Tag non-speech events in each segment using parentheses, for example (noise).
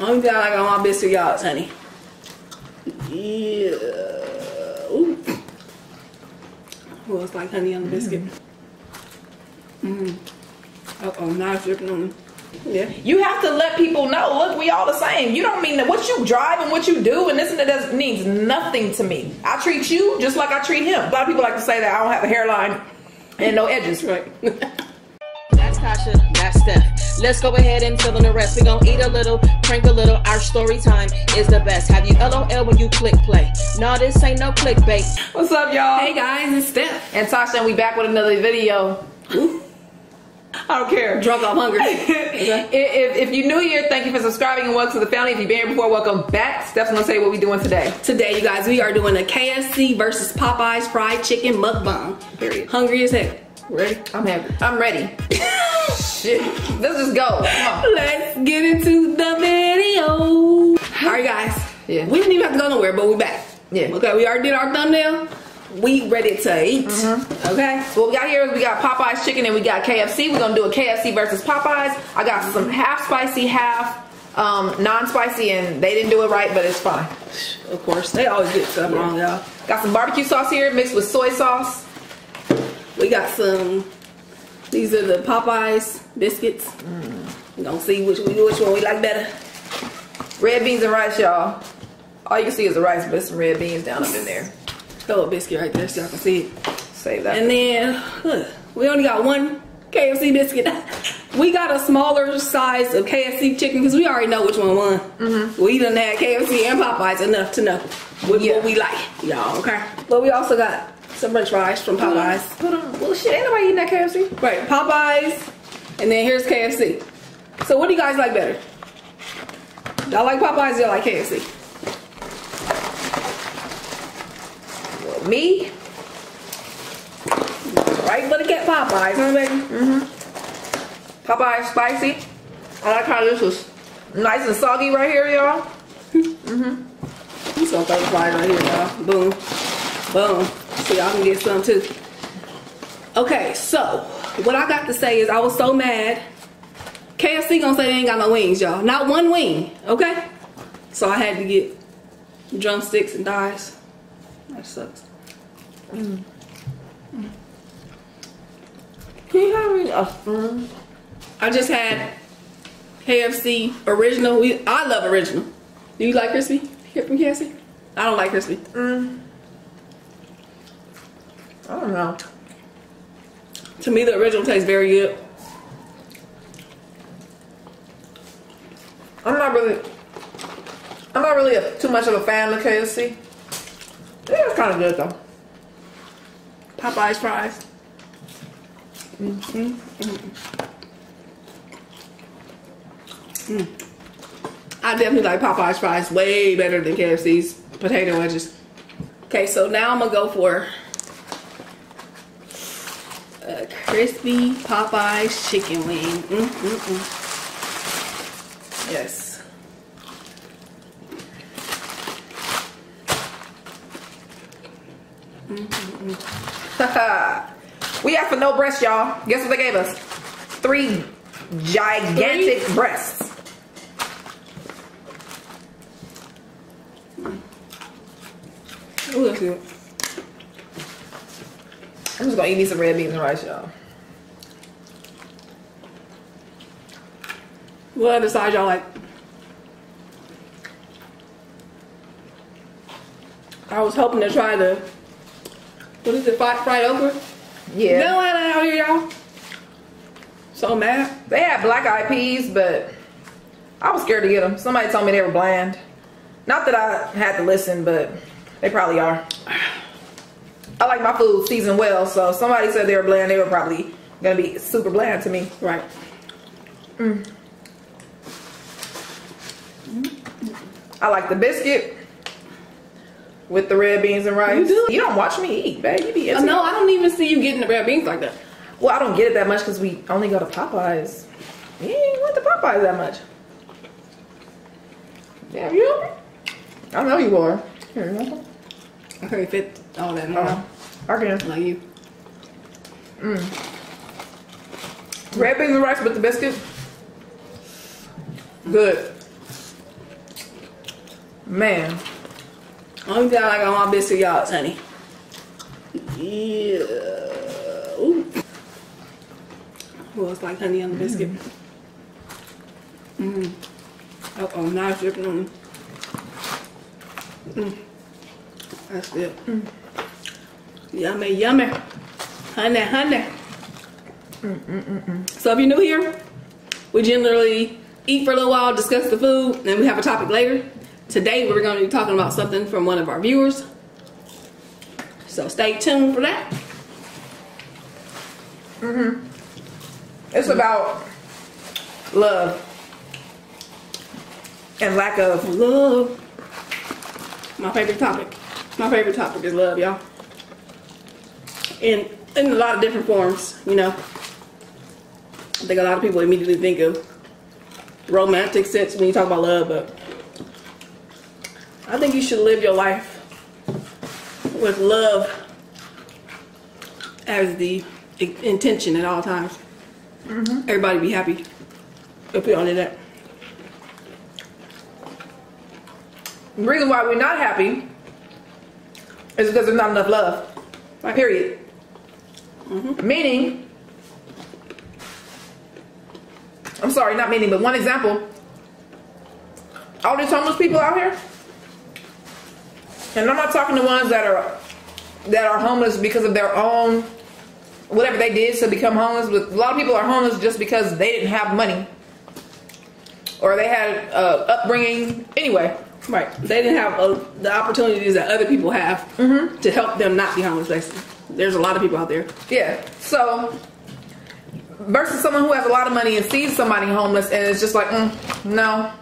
Only thing I like on my biscuit, y'all, honey. Yeah. Ooh. Well, it's like honey on the biscuit. Mm. Uh oh, now it's dripping on me. Yeah. You have to let people know. Look, we all the same. You don't mean that what you drive and what you do and this and that means nothing to me. I treat you just like I treat him. A lot of people like to say that I don't have a hairline and no edges. Right. (laughs) That's Tasha, that's Steph. Let's go ahead and fill in the rest. we gonna eat a little, prank a little. Our story time is the best. Have you LOL when you click play? No, this ain't no clickbait. What's up, y'all? hey guys, it's Steph. And Tasha, and we back with another video. I don't care. Drunk off hunger. (laughs) if, if, if you're new here, thank you for subscribing and welcome to the family. If you've been here before, welcome back. Steph's gonna say what we doing today. Today, you guys, we are doing a KFC versus Popeyes fried chicken mukbang. Period. Hungry as heck. Ready? I'm happy. I'm ready. (laughs) Shit. Let's just go. Come on. Let's get into the video. All right, guys. Yeah. We didn't even have to go nowhere, but we're back. Yeah. Okay, we already did our thumbnail. We ready to eat. Mm-hmm. Okay. So what we got here is we got Popeyes chicken and we got KFC. We're gonna do a KFC versus Popeyes. I got some half spicy, half um, non-spicy, and they didn't do it right, but it's fine. Of course, they always get stuff wrong, y'all. Got some barbecue sauce here mixed with soy sauce. We got some. These are the Popeyes biscuits. Mm. We gonna see which we which one we like better. Red beans and rice, y'all. All you can see is the rice, but some red beans down up in there. Throw a biscuit right there so y'all can see it. Save that. And then huh, we only got one KFC biscuit. (laughs) We got a smaller size of KFC chicken because we already know which one won. Mm-hmm. We done had KFC and Popeyes enough to know what, Yeah. what we like, y'all. Okay. But we also got some French fries from Popeyes. Put 'em- well, shit, ain't nobody eating that KFC. Right, Popeyes, and then here's KFC. So what do you guys like better? Y'all like Popeyes? Y'all like KFC? Well, me, Right, but get Popeyes, huh, baby? Mm-hmm. Popeyes spicy. I like how this was nice and soggy right here, y'all. (laughs) Mm-hmm. I'm just gonna throw the fries right here, y'all. Boom, boom. So y'all can get some too. Okay, so what I got to say is I was so mad. KFC gonna say they ain't got no wings, y'all. Not one wing, okay? So I had to get drumsticks and thighs. That sucks. Mm. Can you have me a spoon? I just had KFC original. We I love original. Do you like crispy? Here from KFC? I don't like crispy. I don't know. To me, the original tastes very good. I'm not really. I'm not really a, too much of a fan of KFC. It's kind of good though. Popeyes fries. Mm. I definitely like Popeyes fries way better than KFC's potato wedges. Okay, so now I'm gonna go for a crispy Popeyes chicken wing. Mm, mm, mm. Yes. (laughs) we asked for no breasts, y'all. Guess what they gave us? Three gigantic Three? breasts. Ooh, that's good. I'm just gonna eat me some red beans and rice, y'all. What other side y'all like? I was hoping to try the what is it, fried, fried okra? Yeah. No, I out here, y'all. So mad. They had black eyed peas, but I was scared to get them. Somebody told me they were bland. Not that I had to listen, but they probably are. (sighs) (sighs) I like my food seasoned well, so somebody said they were bland, they were probably gonna be super bland to me. Right. I like the biscuit with the red beans and rice. You do? You don't watch me eat, babe. You be Uh, no. I don't even see you getting the red beans like that. Well, I don't get it that much because we only go to Popeyes. You ain't went to Popeyes that much. Yeah, you? I know you are. Here, you I can't fit all that. Oh, I can. Like you. Mm. Red beans and rice with the biscuit. Good. Man. Only thing I like on my biscuit, y'all, is honey. Yeah. Ooh. Well, it's like honey on the biscuit? Mm. Mmm. Oh, oh, nice dripping on. me. Mmm. That's it. good. Mm. Yummy, yummy. Honey, honey. So if you're new here, we generally eat for a little while, discuss the food, and then we have a topic later. Today we're going to be talking about something from one of our viewers. So stay tuned for that. Mhm. It's about love and lack of Love. My favorite topic. My favorite topic is love, y'all. In in a lot of different forms, you know. I think a lot of people immediately think of romantic sense when you talk about love, but I think you should live your life with love as the intention at all times. Mm-hmm. Everybody be happy if we all did that. the reason why we're not happy is because there's not enough love. Period. Meaning, I'm sorry, not meaning, but one example. All these homeless people out here, and I'm not talking to ones that are that are homeless because of their own whatever they did to become homeless. But a lot of people are homeless just because they didn't have money or they had uh, upbringing. Anyway, Right. They didn't have uh, the opportunities that other people have to help them not be homeless. Basically, there's a lot of people out there. Yeah. So versus someone who has a lot of money and sees somebody homeless and it's just like, mm, no,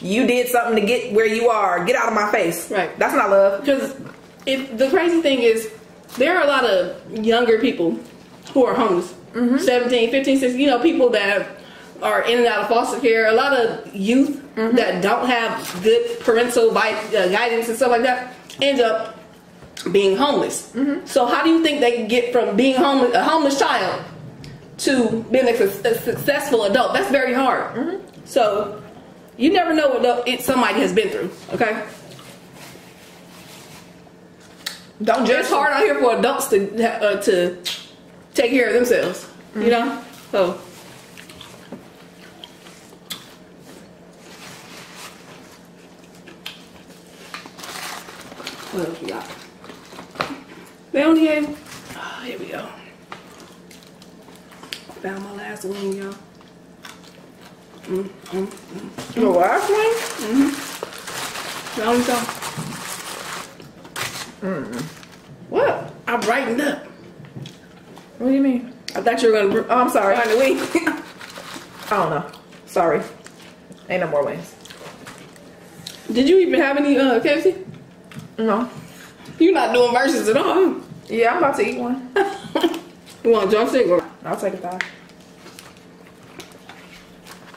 you did something to get where you are. Get out of my face. Right. That's not love. Because if the crazy thing is, there are a lot of younger people who are homeless. 17, 15, 16, you know, people that are in and out of foster care. A lot of youth that don't have good parental uh, guidance and stuff like that end up being homeless. Mm-hmm. So how do you think they can get from being homeless, a homeless child to being a, su- a successful adult? That's very hard. Mm-hmm. So you never know what it, somebody has been through. Okay. Don't judge. it's hard out here for adults to uh, to take care of themselves. You mm-hmm. know, so what else we got? Bounty egg. Oh, here we go. Found my last wing, y'all. Mm-hmm. Mm-hmm. The last one? Bounty sauce. What? I brightened up. What do you mean? I thought you were gonna. Oh, I'm sorry. Find the wing. (laughs) I don't know. Sorry. Ain't no more wings. Did you even have any uh, KFC? No. You're not doing verses at all. Yeah, I'm about to eat one. (laughs) You want a drumstick or? I'll take a thigh.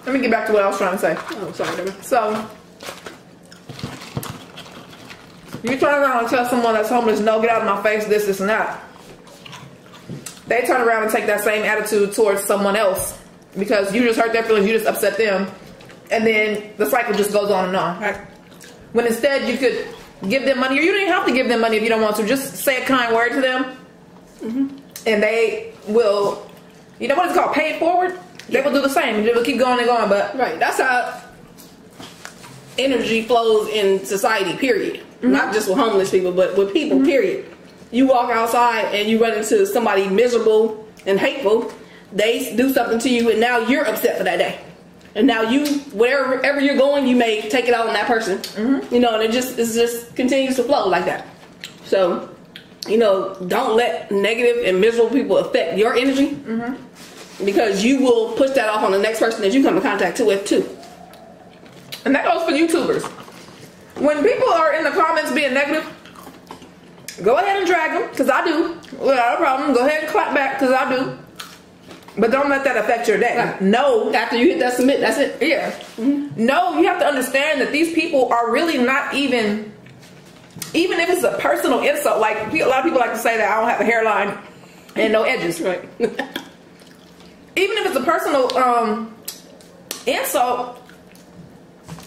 Let me get back to what I was trying to say. Oh, sorry. mind. So, you turn around and tell someone that's homeless, no, get out of my face, this, this, and that. They turn around and take that same attitude towards someone else because you just hurt their feelings, you just upset them, and then the cycle just goes on and on. Right. When instead you could give them money, or you don't even have to give them money if you don't want to. Just say a kind word to them, mm-hmm. and they will, you know what it's called, pay it forward. They will do the same. They will keep going and going, but Right. That's how energy flows in society. Period. Mm-hmm. Not just with homeless people, but with people. Mm-hmm. Period. You walk outside and you run into somebody miserable and hateful. They do something to you, and now you're upset for that day. And now you, wherever you're going, you may take it out on that person. Mm-hmm. You know, and it just it just continues to flow like that. So, you know, don't let negative and miserable people affect your energy mm-hmm. because you will push that off on the next person that you come in contact with too. And that goes for YouTubers. When people are in the comments being negative, go ahead and drag them, because I do. Without a problem. Go ahead and clap back, because I do. But don't let that affect your day. Right. No. After you hit that submit, that's it. Yeah. No, you have to understand that these people are really not even, even if it's a personal insult. Like a lot of people like to say that I don't have a hairline and no edges. Right. (laughs) Even if it's a personal um, insult,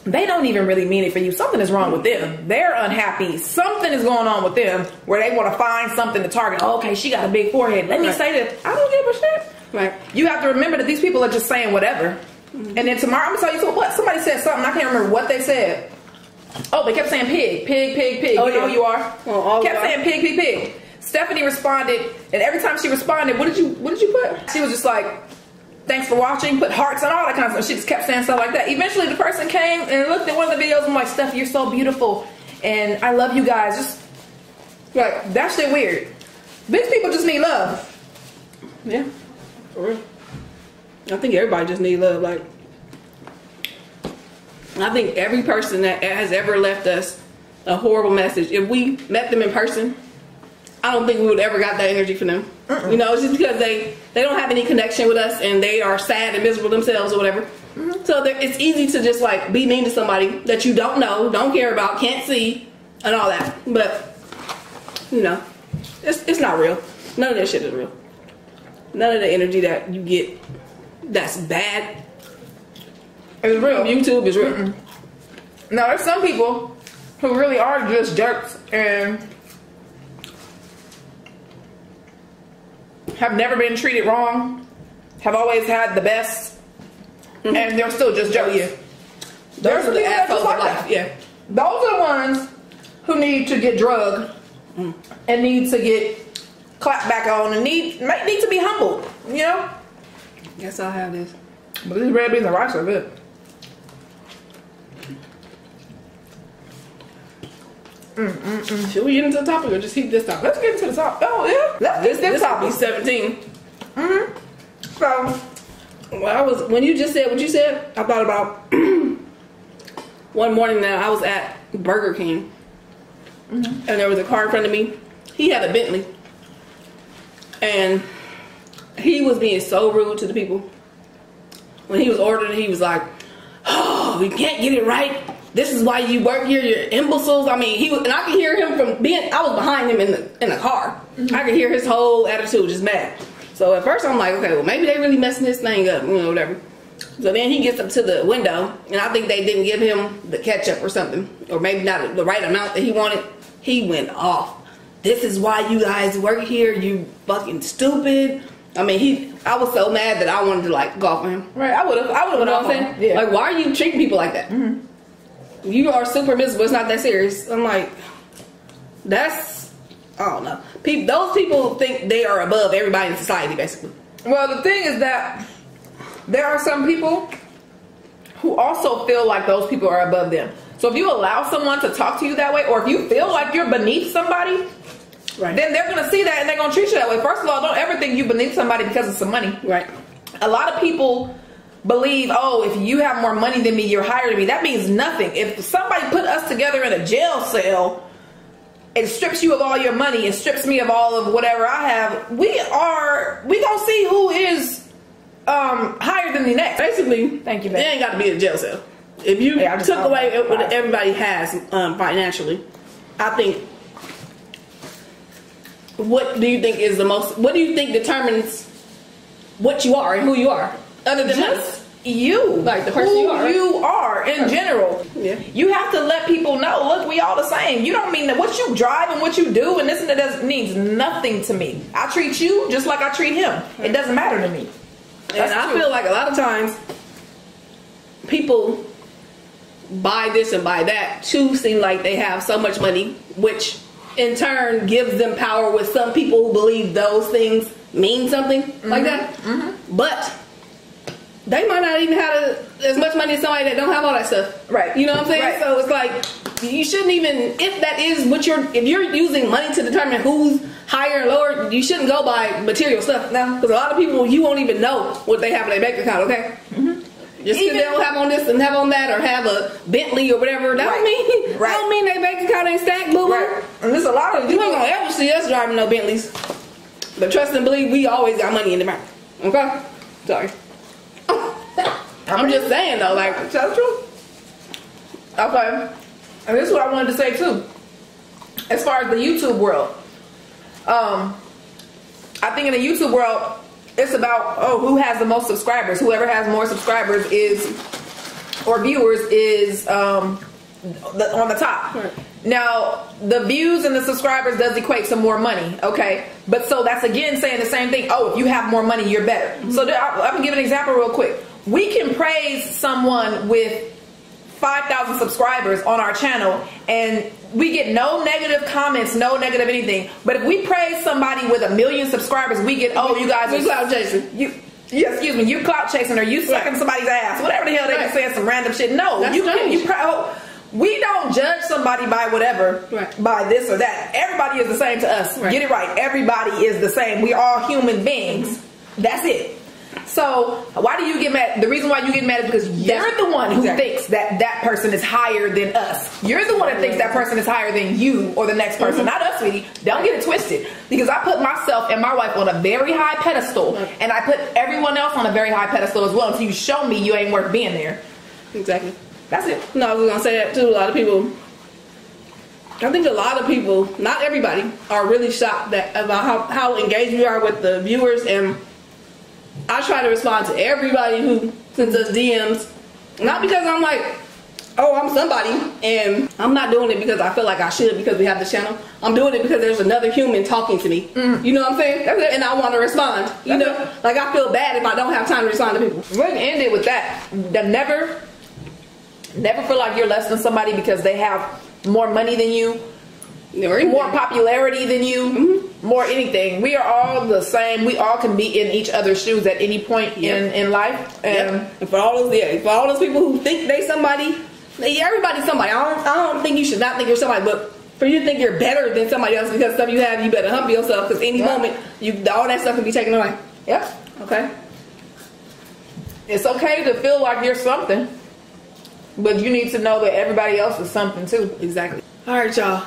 they don't even really mean it for you. Something is wrong with them. They're unhappy. Something is going on with them where they want to find something to target. Oh, okay, she got a big forehead. Let me Right. say this. I don't give a shit. Right. You have to remember that these people are just saying whatever. Mm-hmm. And then tomorrow, I'm gonna tell you so what. Somebody said something. I can't remember what they said. Oh, they kept saying pig, pig, pig, pig. Oh, you know who you are. Well, all kept saying pig, pig, pig. Stephanie responded, and every time she responded, what did you what did you put? She was just like, "Thanks for watching." Put hearts and all that kind of stuff. She just kept saying stuff like that. Eventually, the person came and looked at one of the videos. and I'm like, "Steph, you're so beautiful, and I love you guys." Just like that shit weird. These people just need love. Yeah. For real. I think everybody just need love. Like, I think every person that has ever left us a horrible message, if we met them in person, I don't think we would ever got that energy from them. You know, it's just because they they don't have any connection with us and they are sad and miserable themselves or whatever. Mm-hmm. So there- it's easy to just like be mean to somebody that you don't know, don't care about, can't see, and all that. But you know, it's it's not real. None of that shit is real. None of the energy that you get that's bad It's real. YouTube is real. Mm-hmm. Now there's some people who really are just jerks and have never been treated wrong, have always had the best, mm-hmm. and they're still just jerks. Oh, yeah. There's Those are the assholes just of life. that. Yeah. Those are the ones who need to get drugged mm. and need to get clapped back on and need might need to be humbled. You know. Guess I'll have this. But these red beans and rice are good. Mm, mm, mm. Should we get into the topic or just keep this topic? Let's get into the top. Oh yeah, let's This get this this will be topic. 17. Mm-hmm. So Well, I was when you just said what you said, I thought about (clears throat) one morning that I was at Burger King, mm-hmm. and there was a car in front of me. He had a Bentley, and he was being so rude to the people. When he was ordering, he was like, "Oh, we can't get it right. This is why you work here. You're imbeciles." I mean, he was, and I could hear him from being. I was behind him in the in the car. Mm-hmm. I could hear his whole attitude, just mad. So at first I'm like, okay, well maybe they really messing this thing up, you know, whatever. So then he gets up to the window, and I think they didn't give him the ketchup or something, or maybe not the right amount that he wanted. He went off. This is why you guys work here. You fucking stupid. I mean, he. I was so mad that I wanted to like go off on him. right, I would have. I would have You know what I'm saying? Yeah. Like, why are you treating people like that? Mm-hmm. You are super miserable. It's not that serious. I'm like, that's. I don't know. People, those people think they are above everybody in society, basically. Well, the thing is that there are some people who also feel like those people are above them. So if you allow someone to talk to you that way, or if you feel like you're beneath somebody, Right. then they're gonna see that and they're gonna treat you that way. First of all, don't ever think you beneath somebody because of some money. right. A lot of people believe, oh, if you have more money than me, you're higher than me. That means nothing. If somebody put us together in a jail cell and strips you of all your money and strips me of all of whatever I have, we are we gonna see who is um higher than the next. Basically, Thank you, It babe. ain't got to be a jail cell. If you Yeah, took away what everybody has um, financially, I think. What do you think is the most? What do you think determines what you are and who you are, other than? Just you, Like the person who you are, you are in general. Yeah. You have to let people know. Look, we all the same. You don't mean that what you drive and what you do and this and that means nothing to me. I treat you just like I treat him. It doesn't matter to me. And I true. feel like a lot of times people buy this and buy that to seem like they have so much money, which in turn gives them power with some people who believe those things mean something like that. Mm-hmm. But they might not even have as much money as somebody that don't have all that stuff. Right. You know what I'm saying? Right. So it's like you shouldn't even if that is what you're if you're using money to determine who's higher and lower, you shouldn't go by material stuff. No. Because a lot of people you won't even know what they have in their bank account, okay? Just because they don't have on this and have on that or have a Bentley or whatever, that Right. don't mean Right. that don't mean they bank account ain't stacked, boo boo. Right. And there's a lot of You ain't gonna ever see us driving no Bentleys. But trust and believe we always got money in the bank. Okay? Sorry. (laughs) I'm just saying though, like the truth. Okay. And this is what I wanted to say too. As far as the YouTube world, um, I think in the YouTube world, it's about oh who has the most subscribers. Whoever has more subscribers is or viewers is um, the, on the top. Right. Now, the views and the subscribers does equate to more money, okay? But so that's again saying the same thing. Oh, if you have more money, you're better. Mm-hmm. So I- I'm gonna give an example real quick. We can praise someone with 5,000 subscribers on our channel and we get no negative comments, no negative anything. But if we praise somebody with a million subscribers, we get, oh, you guys are clout chasing. You, yeah, excuse me, you clout chasing or you sucking Right. somebody's ass, whatever the hell they Right. can say some random shit. No, That's you can, you oh, we don't judge somebody by whatever, Right. by this or that. Everybody is the same to us. Right. Get it right. Everybody is the same. We are human beings. That's it. So why do you get mad? The reason why you get mad is because you're the one who Exactly. thinks that that person is higher than us. You're the one that thinks that person is higher than you or the next person, mm-hmm. not us, sweetie. Don't get it twisted. Because I put myself and my wife on a very high pedestal, and I put everyone else on a very high pedestal as well. Until you show me you ain't worth being there. Exactly. That's it. No, I was gonna say that too. A lot of people, I think a lot of people, not everybody, are really shocked that about how, how engaged we are with the viewers. And I try to respond to everybody who sends us DMs, not because I'm like, oh, I'm somebody, and I'm not doing it because I feel like I should because we have the channel. I'm doing it because there's another human talking to me. Mm. You know what I'm saying? That's it. And I want to respond. You That's know, like I feel bad if I don't have time to respond to people. We're gonna end it with that. The never, never feel like you're less than somebody because they have more money than you, more popularity than you, mm-hmm. more anything. We are all the same. We all can be in each other's shoes at any point in Yep. in life. And Yep. And for all those, yeah, for all those people who think they somebody, yeah, everybody's somebody. I don't, I don't think you should not think you're somebody, but for you to think you're better than somebody else because stuff you have, you better humble yourself because any Yeah. moment you all that stuff can be taken away. yep, Okay. it's okay to feel like you're something, but you need to know that everybody else is something too. Exactly. All right, y'all.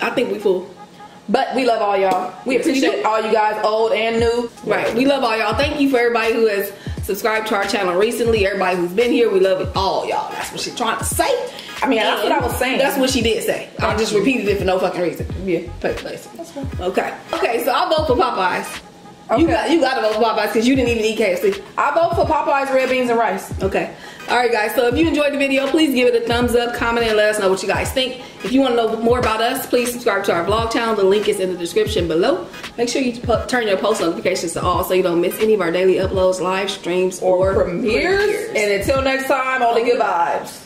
I think we full. But we love all y'all. We appreciate all you guys, old and new. Right. We love all y'all. Thank you for everybody who has subscribed to our channel recently. Everybody who's been here, we love it all, y'all. That's what she's trying to say. I mean, that's what I was saying. That's what she did say. I just repeated it for no fucking reason. Yeah. Place, place. Okay. Okay. So I'll vote for Popeyes. You Okay. got you got to vote for Popeyes because you didn't even eat KFC. I vote for Popeyes red beans and rice. Okay. All right, guys. So if you enjoyed the video, please give it a thumbs up, comment, and let us know what you guys think. If you want to know more about us, please subscribe to our vlog channel. The link is in the description below. Make sure you turn your post notifications to all so you don't miss any of our daily uploads, live streams, or, Premieres. And until next time, only good vibes.